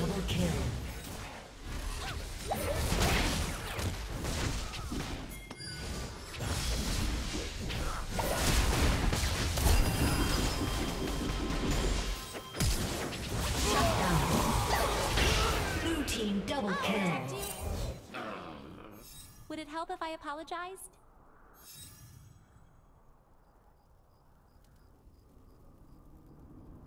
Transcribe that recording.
double kill. Would it help if I apologized?